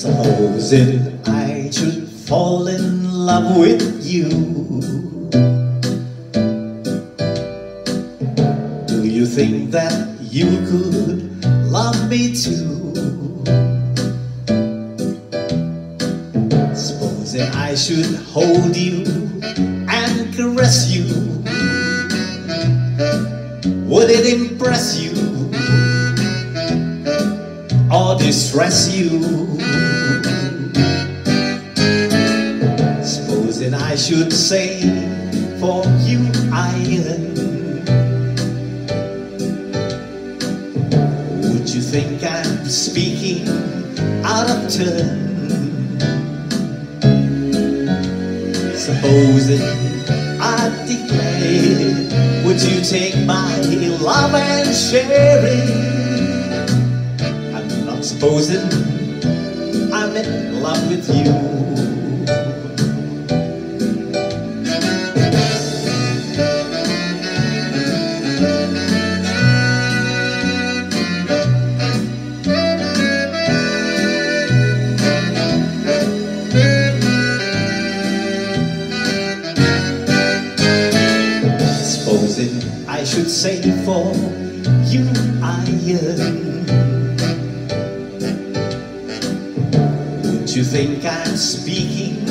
Supposing I should fall in love with you. Do you think that you could love me too? Supposing I should hold you and caress you. Would it impress you or distress you? Should say, for you I yearn. Would you think I'm speaking out of turn? Supposing I declare, would you take my love and share it? I'm not supposing I'm in love with you. I should say for you I yearn. Would you think I'm speaking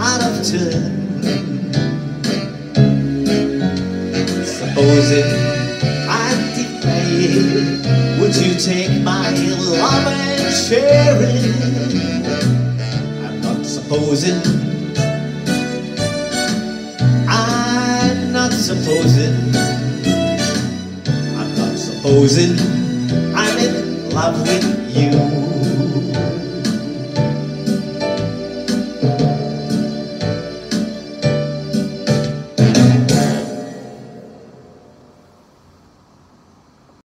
out of turn? Suppose Supposing I declare, would you take my love and share it? I'm not supposing I'm not supposing posing, I'm in love with you.